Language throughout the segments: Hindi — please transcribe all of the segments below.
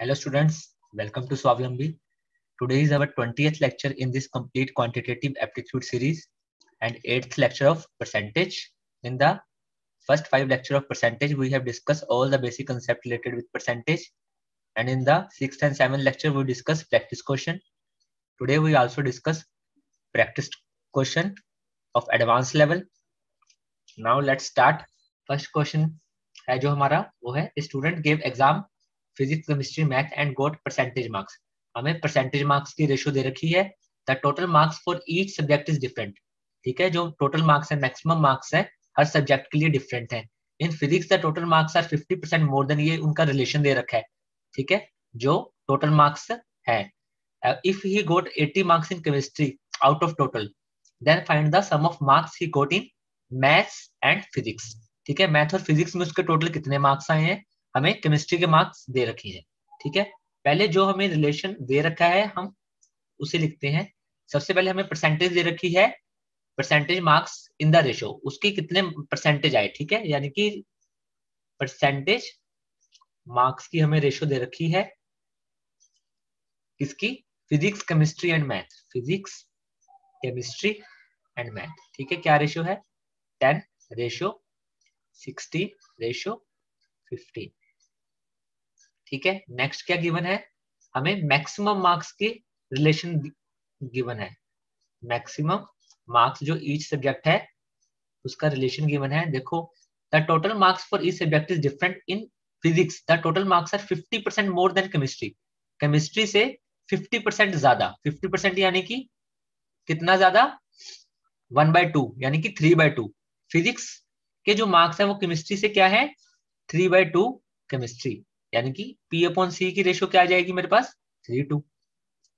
Hello students, welcome to Swavlambi. Today is our 20th lecture in this complete quantitative aptitude series and 8th lecture of percentage. In the first five lecture of percentage, we have discussed all the basic concept related with percentage. And in the sixth and seventh lecture, we discuss practice question. Today we also discuss practice question of advanced level. Now let's start. First question है जो हमारा वो है student gave exam physics chemistry math and got percentage marks हमें परसेंटेज मार्क्स की रेशियो दे रखी है। The total marks for each subject is different ठीक है? जो टोटल मार्क्स है मैक्सिमम मार्क्स है, हर सब्जेक्ट के लिए डिफरेंट है। In physics the total marks are 50 percent more than ये उनका रिलेशन दे रखा है। ठीक है? जो टोटल मार्क्स है। If he got 80 marks in chemistry out of total then find the sum of marks he got in maths and physics ठीक है? मैथ और फिजिक्स में उसके टोटल कितने मार्क्स आए हैं? हमें केमिस्ट्री के मार्क्स दे रखे हैं, ठीक है? पहले जो हमें रिलेशन दे रखा है, हम उसे लिखते हैं। सबसे पहले हमें परसेंटेज दे रखी है percentage marks in the ratio उसके कितने परसेंटेज आए, ठीक है? यानी कि परसेंटेज मार्क्स की हमें रेशो दे रखी है किसकी physics chemistry and math physics chemistry and math ठीक है? क्या रेशियो है? Ten ratio sixty ratio fifty ठीक है? नेक्स्ट क्या गिवन है? हमें मैक्सिमम मार्क्स की रिलेशन गिवन है। मैक्सिमम मार्क्स जो ईच सब्जेक्ट है, उसका रिलेशन गिवन है। देखो the total marks for each subject is different in physics the total marks are 50 percent more than chemistry chemistry से 50 परसेंट ज़्यादा। 50 परसेंट यानी कि कितना ज़्यादा? वन बाय टू यानी कि थ्री बाय टू फिजिक्स के जो मार्क्स है, वो केमिस्ट्री से क्या है? थ्री बाय टू केमिस्ट्री यानी कि पी अपॉन सी की रेशो क्या आ जाएगी मेरे पास? थ्री टू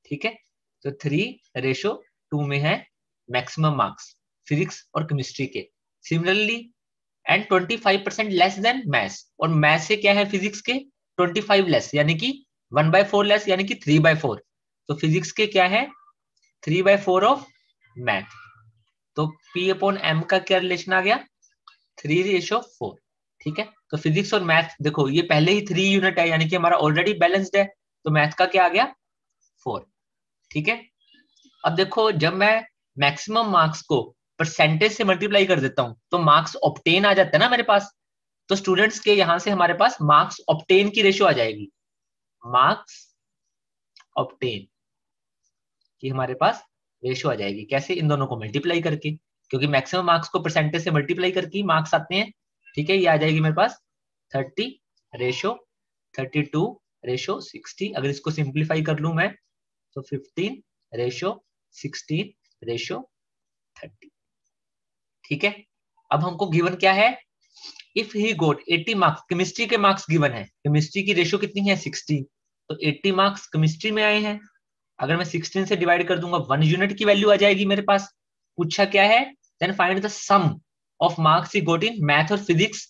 ठीक है? तो थ्री रेशो टू में है मैक्सिमम मार्क्स फिजिक्स और केमिस्ट्री के। Similarly and 25 percent less than maths और मैथ्स से क्या है फिजिक्स के? 25 लेस यानी कि वन बाय फोर लेस यानी कि थ्री बाय फोर तो फिजिक्स के क्या है? Three by four of math तो पी अपॉन एम का क्या रिलेशन आ गया? थ्री रेशो फोर ठीक है? तो फिजिक्स और मैथ देखो, ये पहले ही थ्री यूनिट है, यानी कि हमारा ऑलरेडी बैलेंस्ड है तो मैथ का क्या आ गया? फोर ठीक है? अब देखो, जब मैं मैक्सिमम मार्क्स को परसेंटेज से मल्टीप्लाई कर देता हूँ तो मार्क्स ऑप्टेन आ जाता है ना मेरे पास तो स्टूडेंट्स के यहाँ से हमारे पास मार्क्स ऑप्टेन की रेशियो आ जाएगी। मार्क्स ऑप्टेन की हमारे पास रेशियो आ जाएगी। कैसे? इन दोनों को मल्टीप्लाई करके, क्योंकि मैक्सिमम मार्क्स को परसेंटेज से मल्टीप्लाई करके मार्क्स आते हैं। ठीक है, ये आ जाएगी मेरे पास thirty ratio thirty two ratio sixty अगर इसको सिंप्लीफाई कर लू मैं तो fifteen ratio sixteen ratio thirty ठीक है? अब हमको गिवन क्या है? If he got 80 marks chemistry के मार्क्स गिवन है। केमिस्ट्री की रेशियो कितनी है? 60 तो 80 मार्क्स केमिस्ट्री में आए हैं। अगर मैं 16 से डिवाइड कर दूँगा वन यूनिट की वैल्यू आ जाएगी मेरे पास। पूछा क्या है? Then find the sum of marks he got in math और फिजिक्स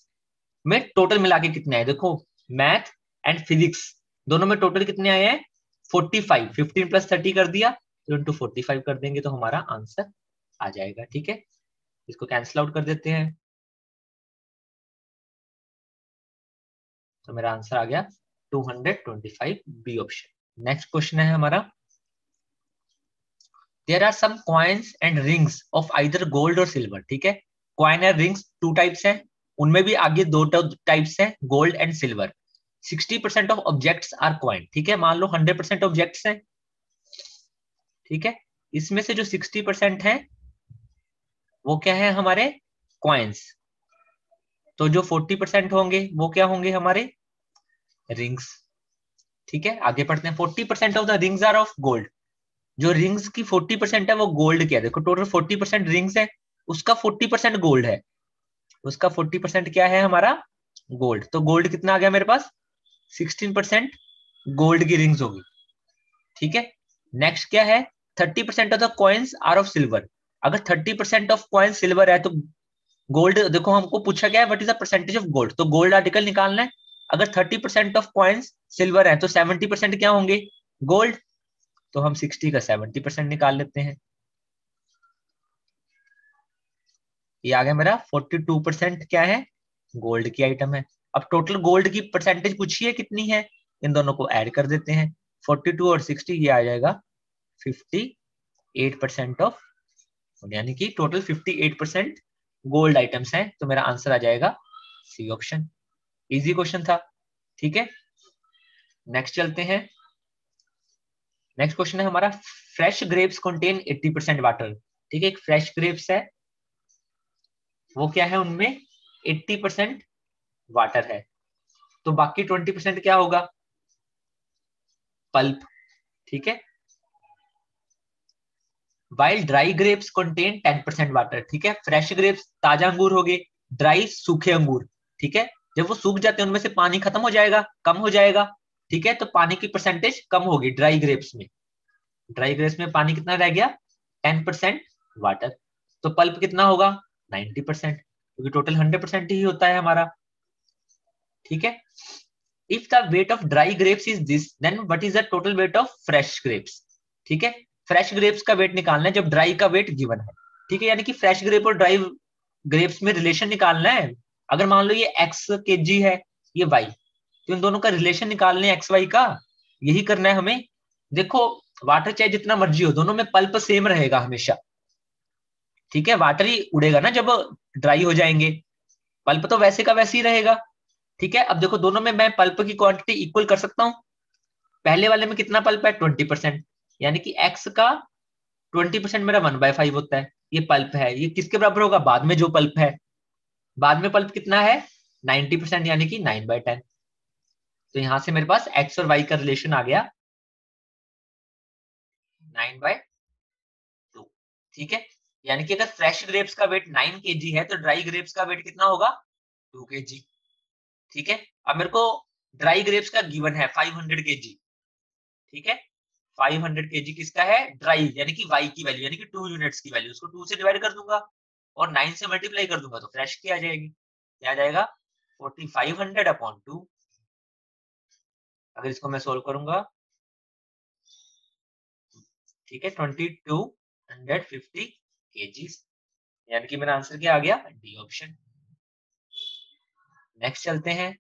में टोटल मिला के कितने आए? देखो मैथ एंड फिजिक्स दोनों में टोटल कितने आए हैं? 45 15 प्लस 30 कर दिया तो इंटू फोर्टी कर देंगे तो हमारा आंसर आ जाएगा, ठीक है? इसको कैंसिल आउट कर देते हैं। तो मेरा आंसर आ गया 225 बी ऑप्शन नेक्स्ट क्वेश्चन है हमारा। There are some and rings of either gold और सिल्वर ठीक है? एंड रिंग्स टू टाइप्स हैं। उनमें भी आगे दो टाइप्स हैं gold and silver 60 percent of objects are coin ठीक है? मान लो 100 परसेंट ऑब्जेक्ट्स हैं। ठीक है? इसमें से जो 60 परसेंट है, वो क्या है हमारे? क्वाइंस तो जो 40 परसेंट होंगे, वो क्या होंगे हमारे? रिंग्स ठीक है? आगे पढ़ते हैं। 40 percent of the rings are of gold जो रिंग्स की 40 परसेंट है, वो गोल्ड क्या देखो टोटल 40 परसेंट रिंग्स है। उसका 40 परसेंट गोल्ड है। उसका 40 परसेंट क्या है हमारा? गोल्ड तो गोल्ड कितना आ गया मेरे पास? 16 परसेंट गोल्ड की रिंग्स होगी। ठीक है? नेक्स्ट क्या है? 30 percent of the coins are of silver अगर 30 परसेंट ऑफ़ कॉइन सिल्वर है तो गोल्ड देखो हमको पूछा गया है what is the percentage of gold तो गोल्ड आर्टिकल निकालना है। अगर 30 परसेंट ऑफ़ कॉइन्स सिल्वर है तो 70 परसेंट क्या होंगे? गोल्ड तो हम 60 का 70 परसेंट निकाल लेते हैं। ये आ गया मेरा 42 परसेंट क्या है? गोल्ड की आइटम है। अब टोटल गोल्ड की परसेंटेज पूछिए कितनी है? इन दोनों को ऐड कर देते हैं। 42 और 60 ये आ जाएगा 58 परसेंट ऑफ़ यानी कि टोटल 58 परसेंट गोल्ड आइटम्स हैं। तो मेरा आंसर आ जाएगा सी ऑप्शन इजी क्वेश्चन था। ठीक है? नेक्स्ट चलते हैं। नेक्स्ट क्वेश्चन है हमारा fresh grapes contain 80 percent water ठीक है? एक फ्रेश ग्रेप्स है। वो क्या है उनमें? 80 परसेंट वाटर है। तो बाकी 20 परसेंट क्या होगा? पल्प, ठीक है? While dry grapes contain 10 percent water ठीक है? फ्रेश ग्रेप्स ताज़ा अंगूर हो गए ड्राई सूखे अंगूर, ठीक है? जब वो सूख जाते हैं, उनमें से पानी खत्म हो जाएगा, कम हो जाएगा, ठीक है? तो पानी की परसेंटेज कम होगी ड्राई ग्रेप्स में। ड्राई ग्रेप्स में पानी कितना रह गया? टेन परसेंट वाटर तो पल्प कितना होगा? नाइनटी परसेंट, क्योंकि टोटल हंड्रेड परसेंट ही होता है हमारा। ठीक है? If the weight of dry grapes is this then what is the total weight of fresh grapes ठीक है? फ्रेश ग्रेप्स का वेट निकालना है जब ड्राई का वेट गिवन है। ठीक है? यानी कि फ्रेश ग्रेप और ड्राई ग्रेप्स में रिलेशन निकालना है। अगर मान लो ये एक्स के जी है, ये वाई तो इन दोनों का रिलेशन निकालने एक्स वाई का। यही करना है हमें। देखो वाटर चाहे जितना मर्ज़ी हो, दोनों में पल्प सेम रहेगा हमेशा। ठीक है वाटर ही उड़ेगा ना जब ड्राई हो जाएँगे। पल्प तो वैसे का वैसे ही रहेगा, ठीक है? अब देखो, दोनों में मैं पल्प की क्वांटिटी इक्वल कर सकता हूँ। पहले वाले में कितना पल्प है? ट्वेंटी परसेंट यानी कि एक्स का ट्वेंटी परसेंट मेरा वन बाय फाइव होता है। ये पल्प है। ये किसके बराबर होगा? बाद में जो पल्प है। बाद में पल्प कितना है? नाइनटी परसेंट यानी कि नाइन बाय टेन तो यहाँ से मेरे पास एक्स और वाई का रिलेशन आ गया। नाइन बाय टू ठीक है? यानी कि अगर फ्रेश ग्रेप्स का वेट नाइन के है तो ड्राई ग्रेप्स का वेट कितना होगा? टू के ठीक है? अब मेरे को ड्राई ग्रेप्स का गिवन है फाइव हंड्रेड के ठीक है? 500 kg किसका है? ड्राई यानी कि y की वैल्यू यानी कि 2 यूनिट्स की वैल्यू उसको 2 से डिवाइड कर दूँगा और 9 से मल्टीप्लाई कर दूँगा तो फ्रेश की आ जाएगी? क्या आ जाएगा? 4500 अपॉन 2 अगर इसको मैं सोल्व करूँगा, ठीक है? 2250 यानी कि मेरा आंसर क्या आ गया? डी ऑप्शन नेक्स्ट चलते हैं।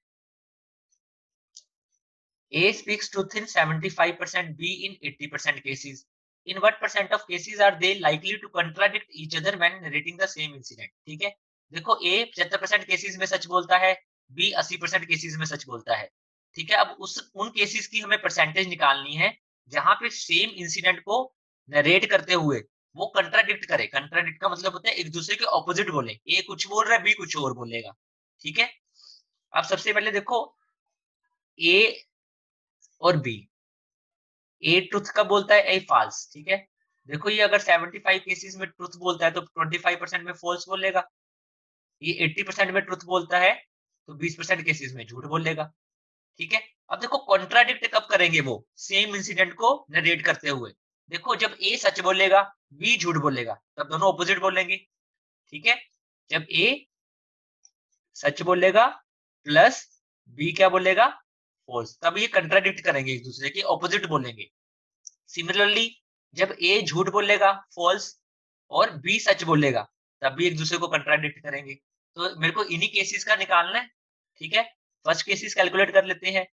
A speaks to in 75 percent B in 80 percent cases in what percent of cases are they likely to contradict each other when relating the same incident ठीक है? देखो ए पचहत्तर परसेंट केसेज में सच बोलता है बी अस्सी परसेंट केसेज में सच बोलता है। ठीक है? अब उस, उन केसेस की हमें परसेंटेज निकालनी है, जहाँ पे सेम इंसिडेंट को नरेट करते हुए वो कंट्राडिक्ट करे। कंट्राडिक्ट का मतलब होता है एक दूसरे के ऑपोजिट बोले। ए कुछ बोल रहा है, बी कुछ और बोलेगा। ठीक है? अब सबसे पहले देखो, ए और बी। ए ट्रुथ का बोलता है? ए फॉल्स ठीक है? देखो ये अगर 75 केसेस में ट्रुथ बोलता है तो 25 परसेंट में फॉल्स बोलेगा। ये 80 परसेंट में ट्रुथ बोलता है तो 20 परसेंट केसेस में झूठ बोलेगा। ठीक है? अब देखो कॉन्ट्राडिक्ट कब करेंगे वो? सेम इंसिडेंट को नरेट करते हुए। देखो, जब ए सच बोलेगा बी झूठ बोलेगा, तब दोनों ऑपोजिट बोलेंगे, ठीक है? जब ए सच बोलेगा प्लस बी क्या बोलेगा? फॉल्स तब ये कंट्राडिक्ट करेंगे एक दूसरे के ऑपोजिट बोलेंगे। सिमिलरली जब ए झूठ बोलेगा फॉल्स और बी सच बोलेगा, तब भी एक दूसरे को कंट्राडिक्ट करेंगे। तो मेरे को इन्हीं केसेस का निकालना है, ठीक है? फ़र्स्ट केसेस कैलकुलेट कर लेते हैं।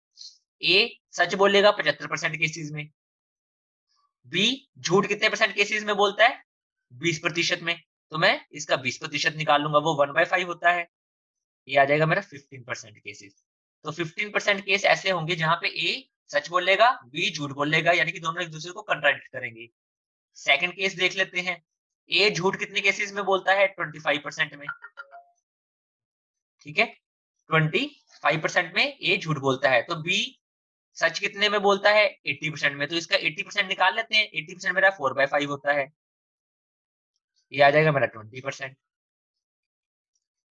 ए सच बोलेगा पचहत्तर परसेंट केसेस में बी झूठ कितने परसेंट केसेस में बोलता है? बीस प्रतिशत में। तो मैं इसका बीस प्रतिशत निकाल लूँगा, वो वन बाय फाइव होता है। ये आ जाएगा मेरा फिफ्टीन परसेंट केसेस तो फिफ्टीन परसेंट केस ऐसे होंगे जहाँ पे ए सच बोलेगा बी झूठ बोलेगा, यानी कि दोनों एक दूसरे को कंट्राडिक्ट करेंगे। सेकंड केस देख लेते हैं। ए झूठ कितने केसेस में बोलता है? ट्वेंटी फाइव परसेंट में। ठीक है? ट्वेंटी फाइव परसेंट में ए झूठ बोलता है। तो बी सच कितने में बोलता है? एट्टी परसेंट में। तो इसका एट्टी परसेंट निकाल लेते हैं। एट्टी परसेंट मेरा फोर बाय फाइव होता है। ये आ जाएगा मेरा ट्वेंटी परसेंट।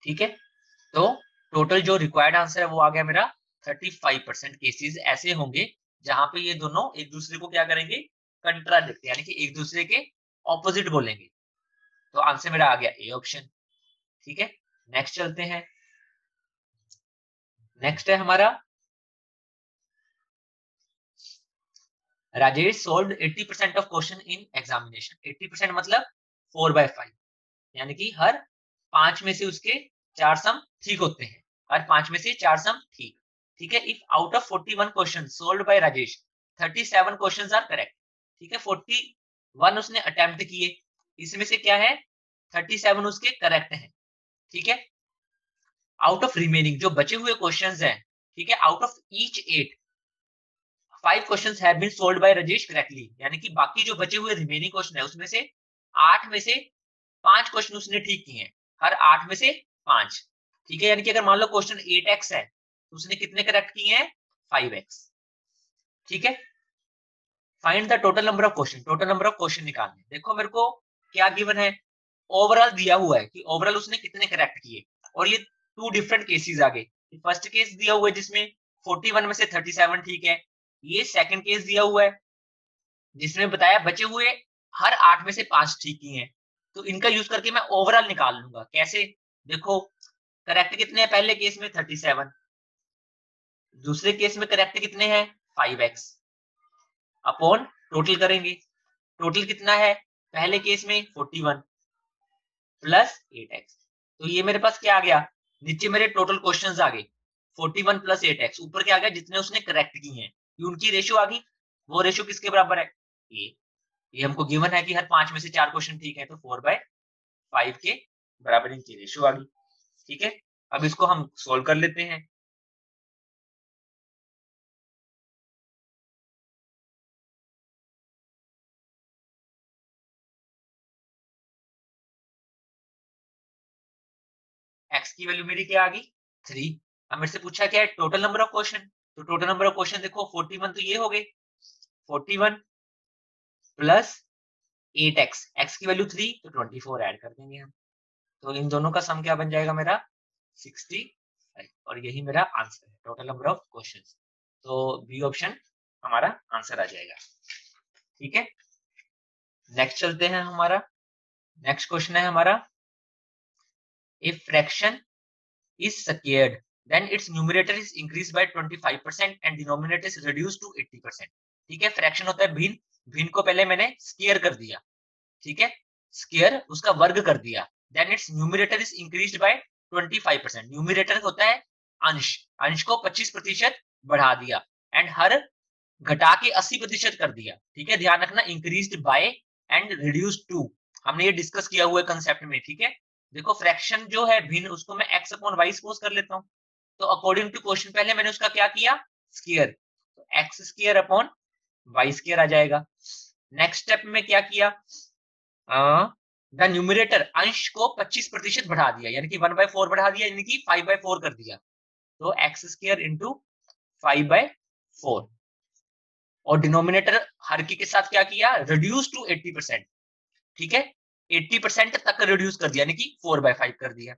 ठीक है? तो टोटल जो रिक्वायर्ड आंसर है वो आ गया मेरा थर्टी फाइव परसेंट केसेज ऐसे होंगे, जहाँ पे ये दोनों एक दूसरे को क्या करेंगे? कंट्राडिक्ट यानी कि एक दूसरे के ऑपोजिट बोलेंगे। तो आंसर मेरा आ गया ए ऑप्शन ठीक है? नेक्स्ट चलते हैं। नेक्स्ट है हमारा Rajesh solve 80 percent of question in examination 80 percent मतलब फोर बाय फाइव यानी कि हर पाँच में से उसके चार सम ठीक होते हैं। हर पाँच में से चार सम ठीक। ठीक है? If out of 41 question solve by Rajesh 37 questions are correct ठीक है? 41 उसने अटेम्प्ट किए। इसमें से क्या है? 37 उसके करेक्ट हैं। ठीक है? आउट ऑफ़ रिमेनिंग जो बचे हुए क्वेश्चंस हैं, ठीक है? Out of each eight five question have been solve by Rajesh correctly यानी कि बाकी जो बचे हुए रिमेनिंग क्वेश्चन है, उसमें से आठ में से पाँच क्वेश्चन उसने ठीक किए हैं। हर आठ में से पाँच। ठीक है, यानी कि अगर मान लो क्वेश्चन एट एक्स है तो उसने कितने करेक्ट किए हैं? फाइव एक्स ठीक है? Find the total number of question total number of question निकालने। देखो मेरे को क्या गिवन है? ओवरऑल दिया हुआ है कि ओवरऑल उसने कितने करेक्ट किए। और ये टू डिफरेंट केसेस आ गए। फ़र्स्ट केस दिया हुआ है जिसमें 41 में से 37 ठीक है। ये सेकंड केस दिया हुआ है, जिसमें बताया बचे हुए हर आठ में से पाँच ठीक ही हैं। तो इनका यूज़ करके मैं ओवरऑल निकाल लूँगा। कैसे? देखो करेक्ट कितने हैं पहले केस में? 37 दूसरे केस में करेक्ट कितने हैं? फाइव एक्स अपॉन टोटल करेंगे। टोटल कितना है? पहले केस में 41 प्लस एट एक्स तो ये मेरे पास क्या आ गया? नीचे मेरे टोटल क्वेश्चंस आ गए। 41 प्लस 8x ऊपर क्या आ गया? जितने उसने करेक्ट किए हैं। उनकी रेशियो आ गई, वो रेशियो किसके बराबर है? ये ये हमको गिवन है कि हर पाँच में से चार क्वेश्चन ठीक है तो फोर बाय फाइव के बराबर इनकी रेशियो आ गई, ठीक है? अब इसको हम सोल्व कर लेते हैं। एक्स की वैल्यू मेरी क्या आ गई? थ्री अब मेरे से पूछा क्या है? टोटल नंबर ऑफ़ क्वेश्चन तो टोटल नंबर ऑफ़ क्वेश्चन देखो फोर्टी वन तो ये हो गए। Forty one plus eight X X की वैल्यू थ्री तो ट्वेंटी फोर एड कर देंगे हम। तो इन दोनों का सम क्या बन जाएगा मेरा? सिक्सटी और यही मेरा आंसर है टोटल नंबर ऑफ़ क्वेश्चन तो बी ऑप्शन हमारा आंसर आ जाएगा। ठीक है? नेक्स्ट चलते हैं हमारा। नेक्स्ट क्वेश्चन है हमारा। If fraction is secured then its numerator is increased by 25% and denominator is reduced to 80% ठीक है? फ्रैक्शन होता है भिन्न। भिन्न को पहले मैंने स्केयर कर दिया। ठीक है? स्केयर उसका वर्ग कर दिया। Then its numerator is increased by 25% numerator होता है अंश। अंश को 25 प्रतिशत बढ़ा दिया। एंड हर घटा के 80 प्रतिशत कर दिया। ठीक है? ध्यान रखना increased by and reduced to हमने ये डिस्कस किया हुआ कंसेप्ट में। ठीक है? देखो फ्रैक्शन जो है भिन्न, उसको मैं एक्स अपॉन वाई सपोज़ कर लेता हूँ। तो अकॉर्डिंग टू क्वेश्चन पहले मैंने उसका क्या किया? स्केयर तो X square upon Y square आ जाएगा। नेक्स्ट स्टेप में क्या किया? द न्यूमिनेटर अंश को 25 प्रतिशत बढ़ा दिया, यानी कि वन बाय फोर बढ़ा दिया, यानी कि फाइव बाय फोर कर दिया। तो X square into five by four. और डिनोमिनेटर हर की साथ क्या किया? रिड्यूस टू एट्टी परसेंट ठीक है? 80 परसेंट तक रिड्यूस कर दिया, यानी कि फोर बाय फाइव कर दिया।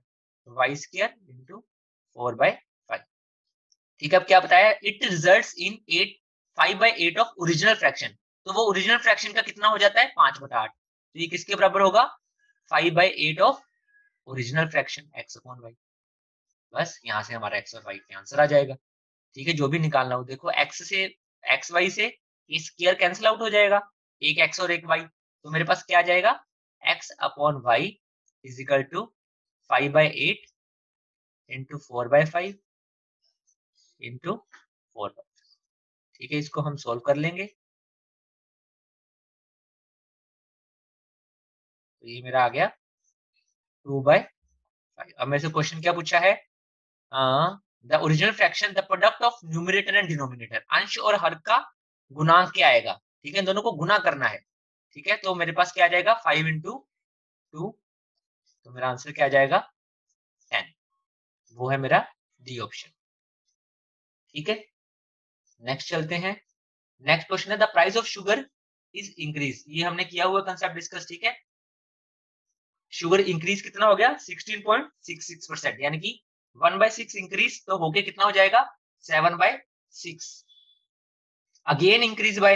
Y square into four by ठीक है, अब क्या बताया? It result in eight five by eight of original fraction तो वो ओरिजिनल फ्रैक्शन का कितना हो जाता है? पाँच बटा आठ। तो ये किसके बराबर होगा? Five by eight of original fraction X upon Y बस, यहाँ से हमारा एक्स और वाई आंसर आ जाएगा। ठीक है, जो भी निकालना हो, देखो एक्स से एक्स वाई से स्केयर कैंसिल आउट हो जाएगा। एक एक्स और एक वाई तो मेरे पास क्या आ जाएगा? X upon y is equal to 5 by 8 four 4 by 5 four 4 ठीक है, इसको हम सॉल्व कर लेंगे। तो ये मेरा आ गया टू बाय फाइव अब मेरे से क्वेश्चन क्या पूछा है? The original fraction the product of numerator and denominator अंश और हर का गुणांक क्या आएगा? ठीक है दोनों को गुना करना है। ठीक है तो मेरे पास क्या आ जाएगा? फाइव इंटू टू तो मेरा आंसर क्या आ जाएगा? टेन वो है मेरा डी ऑप्शन ठीक है? नेक्स्ट चलते हैं। नेक्स्ट क्वेश्चन है the price of sugar is increase ये हमने किया हुआ कंसेप्ट डिस्कस ठीक है? शुगर इंक्रीज कितना हो गया? 16.66 परसेंट यानी कि वन बाय सिक्स इंक्रीज तो होके कितना हो जाएगा? Seven by six again increase by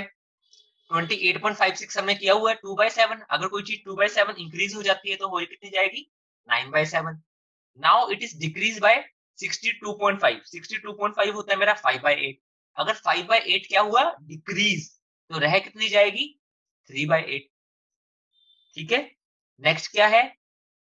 28.56 हमने किया हुआ है टू बाई सेवन अगर कोई चीज़ टू बाई सेवन इंक्रीज हो जाती है तो हो कितनी जाएगी? Nine by seven now it is decrease by 62.5 62.5 होता है मेरा 5 बाय 8 अगर 5 बाय 8 क्या हुआ? डिक्रीज तो रह कितनी जाएगी? 3 बाय 8 ठीक है? नेक्स्ट क्या है?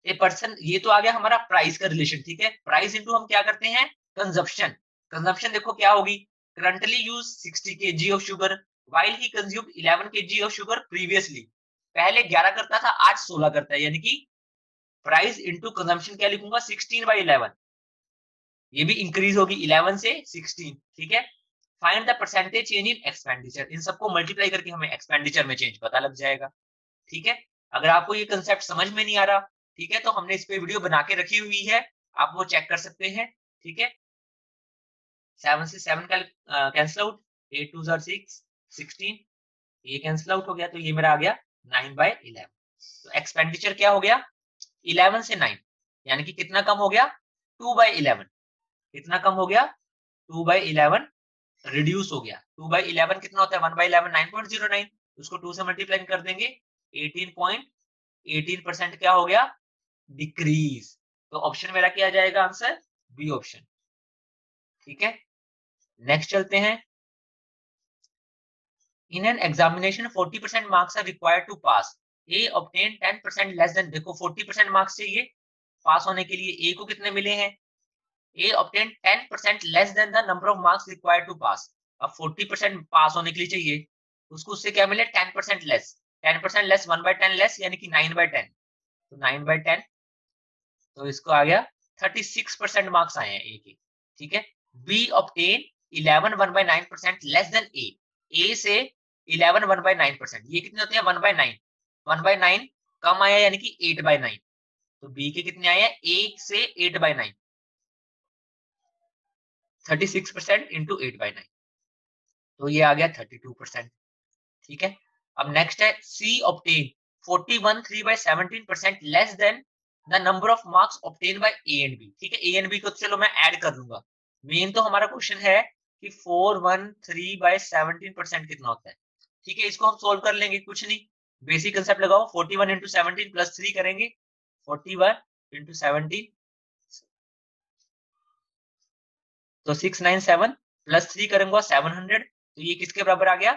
ए पर्सन ये तो आ गया हमारा प्राइस का रिलेशन ठीक है? प्राइस इंटू हम क्या करते हैं? कंजप्शन कंजम्पशन देखो क्या होगी? करंटली यूज़ 60 के of sugar while he consume 11 के ऑफ़ शुगर प्रीवियसली पहले 11 करता था, आज 16 करता है। यानी कि प्राइस इंटू कंजम्पशन क्या लिखूँगा? 16 बाई 11 ये भी इंक्रीज होगी 11 से 16 ठीक है? Find the percentage change in expenditure इन सबको मल्टीप्लाई करके हमें एक्सपेंडिचर में चेंज पता लग जाएगा, ठीक है? अगर आपको ये कंसेप्ट समझ में नहीं आ रहा, ठीक है? तो हमने इस पे वीडियो बना के रखी हुई है, आप वो चेक कर सकते हैं, ठीक है? सेवन से सेवन का कैंसिल आउट एट टू जार सिक्स सिक्सटीन ये कैंसिल आउट हो गया तो ये मेरा आ गया नाइन बाय इलेवन तो एक्सपेंडिचर क्या हो गया? इलेवन से नाइन यानी कि कितना कम हो गया? टू बाई इलेवन कितना कम हो गया? टू बाई इलेवन रिड्यूस हो गया। टू बाई इलेवन कितना होता है? One by eleven nine point zero nine. उसको टू से मल्टीप्लाई कर देंगे। एटीन पॉइंट, एटीन परसेंट क्या हो गया? डिक्रीज। तो ऑप्शन मेरा क्या जाएगा? Answer B option. ठीक है? नेक्स्ट चलते हैं। In an examination 40 percent marks are required to pass. A obtain 10 percent less than, देखो 40 परसेंट मार्क्स चाहिए। पास होने के लिए ए को कितने मिले हैं? A obtain 10 percent less than the number of marks required to pass अब 40 परसेंट पास होने के लिए चाहिए उसको उससे क्या मिले? 10 percent less 10 percent less 1 by 10 less यानी कि 9 बाय 10 तो 9 बाय 10 तो इसको आ गया 36 परसेंट मार्क्स आए हैं ए के, ठीक है? B obtain 11 1 by 9 percent less than A A से 11 1 बाय 9 परसेंट ये कितने होते हैं? 1 बाय 9 1 बाय 9 कम आया यानी कि 8 बाय 9 तो बी के कितने आए हैं? एक से 8 by 9 36 percent into eight by nine तो ये आ गया 32 परसेंट। ठीक है? अब नेक्स्ट है C obtain 41 3 by 17 percent less than the number of marks obtain A and B ठीक है? ए एंड बी को चलो मैं ऐड कर लूँगा मेन तो हमारा क्वेश्चन है कि 4 1 3 बाय 17 परसेंट कितना होता है। ठीक है? इसको हम सोल्व कर लेंगे, कुछ नहीं। बेसिक कंसेप्ट लगाओ 41 इंटू सेवनटीन प्लस थ्री करेंगे। 41 इंटू सेवनटीन तो six nine seven plus three करूँगा सेवन हंड्रेड तो ये किसके बराबर आ गया?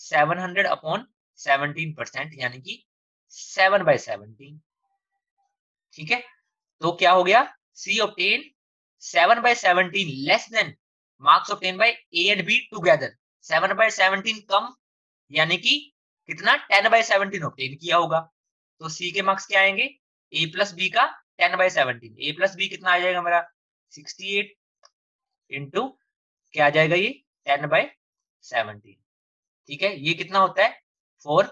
Seven hundred upon seventeen percent यानी कि सेवन बाय सेवनटीन ठीक है? तो क्या हो गया? C obtain seven by seventeen less than marks obtain by A and B together seven by seventeen कम, यानी कि कितना? टेन बाय सेवनटीन ऑप्टेन किया होगा। तो सी के मार्क्स क्या आएँगे? ए प्लस बी का ten by seventeen A plus B कितना आ जाएगा मेरा? सिक्सटी एट इंटू क्या आ जाएगा ये? टेन बाई सेवनटीन ठीक है? ये कितना होता है? फोर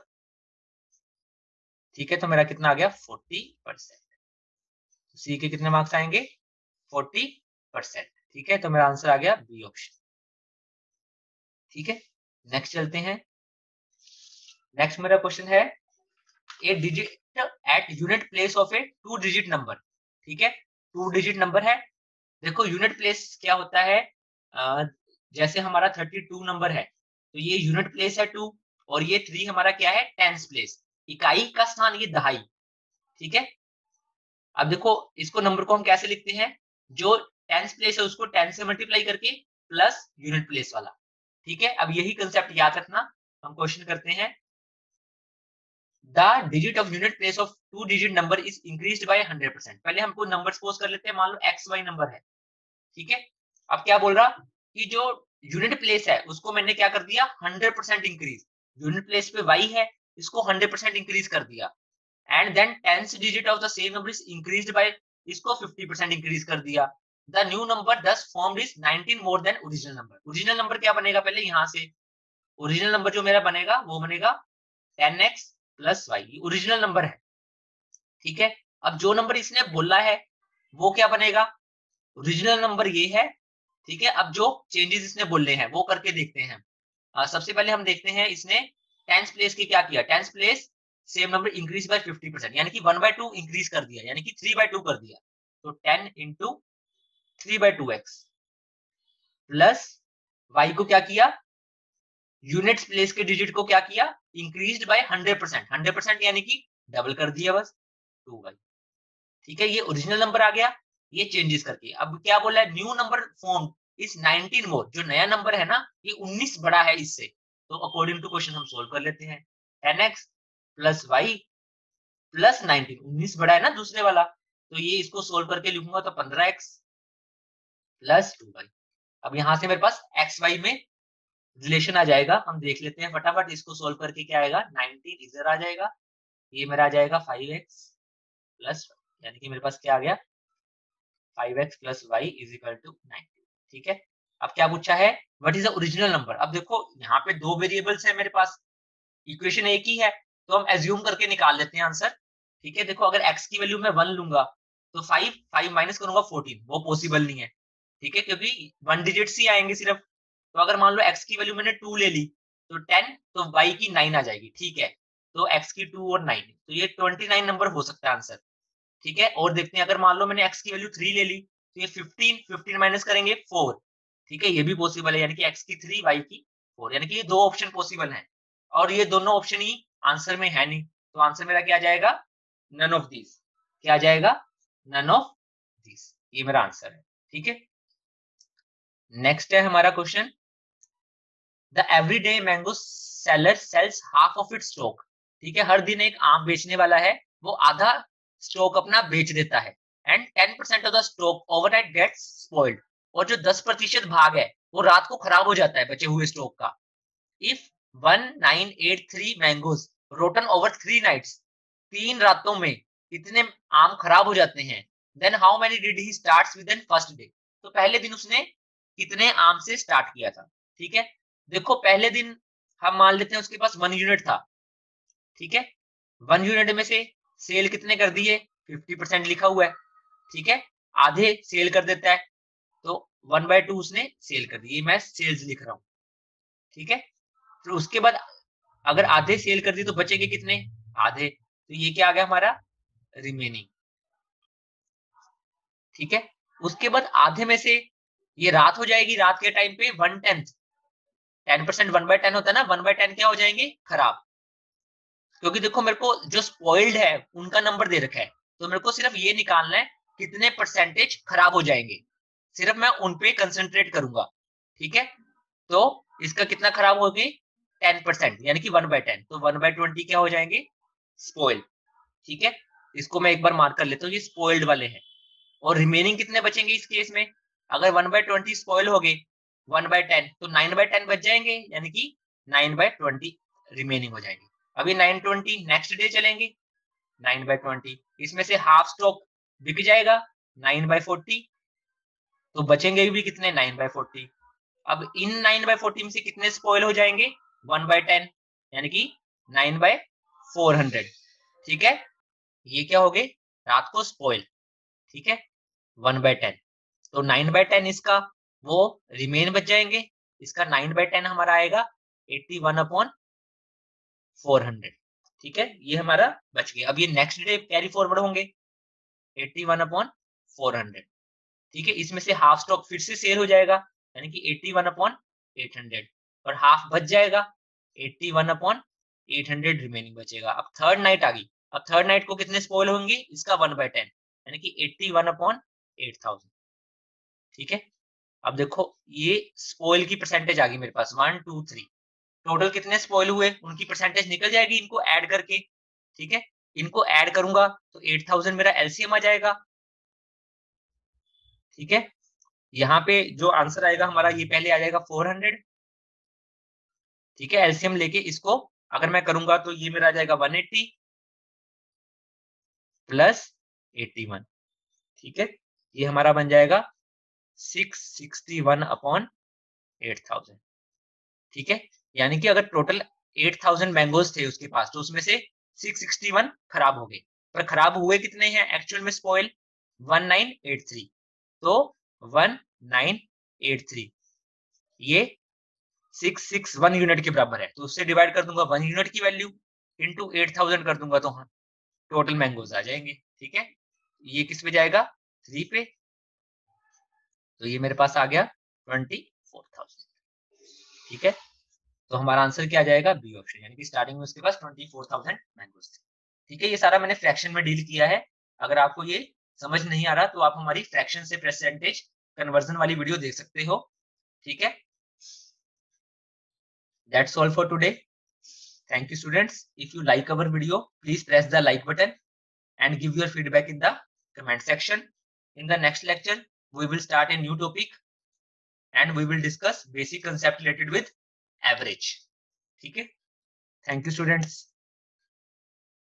ठीक है? तो मेरा कितना आ गया? फोर्टी परसेंट सी के कितने मार्क्स आएँगे? फोर्टी परसेंट ठीक है? तो मेरा आंसर आ गया बी ऑप्शन ठीक है? नेक्स्ट चलते हैं. नेक्स्ट मेरा क्वेश्चन है a digit at unit place of a two digit number ठीक है? टू डिजिट नंबर है देखो यूनिट प्लेस क्या होता है? जैसे हमारा थर्टी टू नंबर है तो ये यूनिट प्लेस है टू और ये थ्री हमारा क्या है? टेंस प्लेस इकाई का स्थान ये दहाई, ठीक है? अब देखो, इसको नंबर को हम कैसे लिखते हैं? जो टेंस प्लेस है, उसको टेन से मल्टीप्लाई करके प्लस यूनिट प्लेस वाला, ठीक है? अब यही कंसेप्ट याद रखना। हम क्वेश्चन करते हैं। The digit of unit place of two digit number is increase by hundred percent पहले हमको नंबर सपोज़ कर लेते हैं। मान लो एक्स वाई नंबर है। ठीक है? अब क्या बोल रहा? कि जो यूनिट प्लेस है, उसको मैंने क्या कर दिया? Hundred percent increase unit place पे वाई है, इसको हंड्रेड परसेंट इंक्रीज कर दिया। And then tens digit of the same number is increase by इसको फिफ्टी परसेंट इंक्रीज कर दिया। The new number thus form is nineteen more than original number original number क्या बनेगा पहले? यहाँ से। ओरिजिनल नंबर जो मेरा बनेगा, वो बनेगा ten X plus Y original number है। ठीक है? अब जो नंबर इसने बोला है, वो क्या बनेगा? ओरिजिनल नंबर ये है ठीक है? अब जो चेंजेस इसने बोले हैं वो करके देखते हैं। आ, सबसे पहले हम देखते हैं इसने टेंस प्लेस की क्या किया? Tens place same number increase by fifty percent यानी कि वन बाय टू इंक्रीज कर दिया यानी कि थ्री बाय टू कर दिया। तो ten into three by two x plus y को क्या किया? यूनिट प्लेस के डिजिट को क्या किया? Increase by hundred percent hundred percent यानी कि डबल कर दिया बस टू वाई ठीक है? ये ओरिजिनल नंबर आ गया। ये चेंजेस करके। अब क्या बोला है? न्यू नंबर फॉर्म इस 19 मोर जो नया नंबर है ना, ये 19 बड़ा है इससे। तो अकॉर्डिंग टू क्वेश्चन हम सोल्व कर लेते हैं। Ten x plus y plus nineteen उन्नीस बड़ा है ना दूसरे वाला। तो ये इसको सोल्व करके लिखूँगा तो पंद्रह एक्स प्लस टू वाई अब यहाँ से मेरे पास एक्स वाई में रिलेशन आ जाएगा। हम देख लेते हैं फटाफट इसको सोल्व करके क्या आएगा? नाइनटीन इधर आ जाएगा। ये मेरा आ जाएगा फाइव एक्स प्लस यानी कि मेरे पास क्या आ गया? Five x plus y is equal to nineteen ठीक है? अब क्या पूछा है? What is the original number अब देखो, यहाँ पे दो वेरिएबल्स है मेरे पास। इक्वेशन एक ही है तो हम एज्यूम करके निकाल लेते हैं आंसर ठीक है? देखो, अगर x की वैल्यू मैं वन लूँगा तो फाइव फाइव माइनस करूँगा फोर्टीन वो पॉसिबल नहीं है, ठीक है? क्योंकि वन डिजिट्स ही आएँगे सिर्फ़। तो अगर मान लो x की वैल्यू मैंने टू ले ली तो टेन तो y की नाइन आ जाएगी, ठीक है? तो x की टू और नाइन तो ये ट्वेंटी नाइन नंबर हो सकता है आंसर ठीक है? और देखते हैं, अगर मान लो मैंने x की वैल्यू थ्री ले ली तो ये फिफ्टीन फिफ्टीन माइनस करेंगे फोर ठीक है? ये भी पॉसिबल है, यानी कि x की थ्री वाई की फोर यानी कि ये दो ऑप्शन पॉसिबल है। और ये दोनों ऑप्शन ही आंसर में है नहीं. तो आंसर मेरा क्या जाएगा? नन ऑफ़ दिस क्या जाएगा? नन ऑफ़ दिस ये मेरा आंसर है। ठीक है? नेक्स्ट है हमारा question the every day mango seller sells half of it stock ठीक है? हर दिन एक आम बेचने वाला है। वो आधा स्टॉक अपना बेच देता है। And ten percent of the stock overnight gets spoiled और जो दस प्रतिशत भाग है, वो रात को खराब हो जाता है बचे हुए स्टॉक का। If one nine eight three mangoes rotten over three nights तीन रातों में इतने आम खराब हो जाते हैं then how many did he start with in first day तो पहले दिन उसने कितने आम से स्टार्ट किया था, ठीक है? देखो, पहले दिन हम मान लेते हैं उसके पास वन यूनिट था, ठीक है? वन यूनिट में से सेल कितने कर दिए? फिफ्टी परसेंट लिखा हुआ है, ठीक है? आधे सेल कर देता है तो वन बाय टू उसने सेल कर दी मैं सेल्स लिख रहा हूँ, ठीक है? तो उसके बाद अगर आधे सेल कर दी तो बचेंगे कितने? आधे। तो ये क्या आ गया हमारा? रिमेनिंग, ठीक है? उसके बाद आधे में से ये रात हो जाएगी, रात के टाइम पे one tenth, ten percent one by ten होता है ना? वन बाय टेन क्या हो जाएँगे? खराब। क्योंकि देखो मेरे को जो स्पॉइल्ड है, उनका नंबर दे रखा है। तो मेरे को सिर्फ़ ये निकालना है, कितने परसेंटेज खराब हो जाएँगे। सिर्फ़ मैं उन पे कंसंट्रेट करूँगा, ठीक है? तो इसका कितना खराब होगी? टेन परसेंट यानी कि वन बाय टेन तो वन बाय ट्वेंटी क्या हो जाएँगे? स्पॉइल ठीक है? इसको मैं एक बार मार्क कर लेता हूँ, ये स्पॉइल्ड वाले हैं। और रिमेनिंग कितने बचेंगे इस केस में? अगर वन बाय ट्वेंटी स्पॉइल हो गए वन बाय टेन तो नाइन बाय टेन बच जाएँगे, यानी कि नाइन बाय ट्वेंटी रिमेनिंग हो जाएँगे। अभी नाइन ट्वेंटी नेक्स्ट डे चलेंगे। नाइन बाय ट्वेंटी इसमें से हाफ़ स्टॉक बिक जाएगा नाइन बाय फोर्टी तो बचेंगे भी कितने? नाइन बाय फोर्टी अब इन नाइन बाय फोर्टी में से कितने स्पॉइल हो जाएँगे? वन बाय टेन यानी कि नाइन बाय फोर हंड्रेड ठीक है? ये क्या हो गए? रात को स्पॉइल ठीक है? वन बाय टेन तो नाइन बाय टेन इसका वो रिमेन बच जाएँगे। इसका नाइन बाय टेन हमारा आएगा eighty one upon four hundred. ठीक है? ये हमारा बच गया। अब ये नेक्स्ट डे कैरी फॉरवर्ड होंगे। Eighty one upon four hundred ठीक है? इसमें से हाफ़ स्टॉक फिर से सेल हो जाएगा, यानी कि eighty one upon eight hundred और हाफ़ बच जाएगा eighty one upon eight hundred remaining बचेगा। अब थर्ड नाइट आ गई। अब थर्ड नाइट को कितने स्पॉइल होंगे? इसका वन बाय टेन यानी कि eighty one upon eight thousand ठीक है? अब देखो, ये स्पॉइल की परसेंटेज आ गई मेरे पास। वन टू थ्री टोटल कितने स्पॉइल हुए? उनकी परसेंटेज निकल जाएगी इनको ऐड करके, ठीक है? इनको ऐड करूँगा तो एट थाउज़ेंड मेरा एलसीएम आ जाएगा। ठीक है? यहाँ पे जो आंसर आएगा हमारा, ये पहले आ जाएगा 400 ठीक है? एलसीएम लेके इसको अगर मैं करूँगा तो ये मेरा आ जाएगा 180 प्लस 81 ठीक है? ये हमारा बन जाएगा 661 अपॉन 8000 ठीक है? यानी कि अगर टोटल 8000 मैंगोज थे उसके पास तो उसमें से 661 खराब हो गए। पर खराब हुए कितने हैं? एक्चुअल में स्पॉइल 1983 तो 1983 ये 661 यूनिट के बराबर है। तो उससे डिवाइड कर दूँगा वन यूनिट की वैल्यू इंटू एट थाउज़ेंड कर दूँगा तो हाँ टोटल मैंगोज आ जाएँगे। ठीक है? ये किस पे जाएगा? थ्री पे। तो ये मेरे पास आ गया ट्वेंटी फोर थाउज़ेंड ठीक है? तो हमारा आंसर क्या जाएगा? बी ऑप्शन यानी कि स्टार्टिंग में उसके पास ट्वेंटी फोर थाउज़ेंड मैंगोज थे। ठीक है, ये सारा मैंने फ्रैक्शन में डील किया है। अगर आपको ये समझ नहीं आ रहा तो आप हमारी फ्रैक्शन से परसेंटेज कन्वर्जन वाली वीडियो देख सकते हो। ठीक है? That's all for today thank you students if you like our video please press the like button and give your feedback in the comment section in the next lecture we will start a new topic and we will discuss basic concept related with average ठीक है? Thank you students